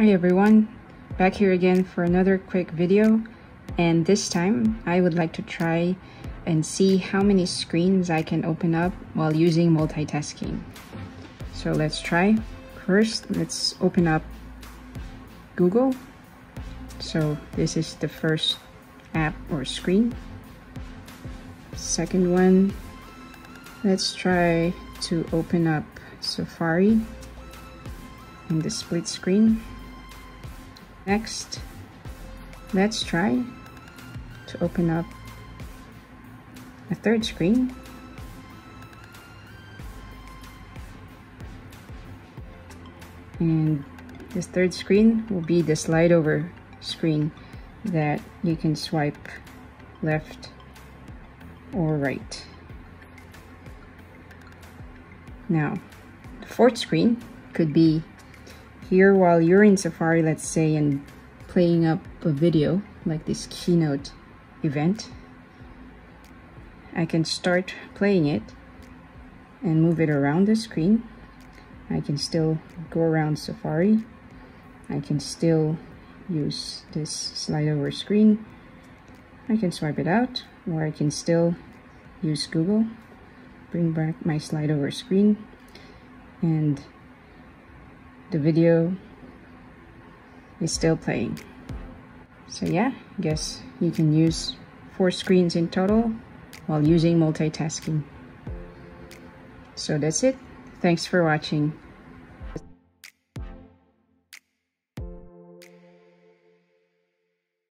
Hi everyone, back here again for another quick video and this time I would like to try and see how many screens I can open up while using multitasking. So let's try. First, let's open up Google. So this is the first app or screen. Second one, let's try to open up Safari in the split screen. Next, let's try to open up a third screen. And this third screen will be the slide over screen that you can swipe left or right. Now, the fourth screen could be here while you're in Safari, let's say, and playing up a video like this keynote event. I can start playing it and move it around the screen. I can still go around Safari. I can still use this slide over screen. I can swipe it out or I can still use Google, bring back my slide over screen and the video is still playing. So yeah, I guess you can use four screens in total while using multitasking. So that's it. Thanks for watching.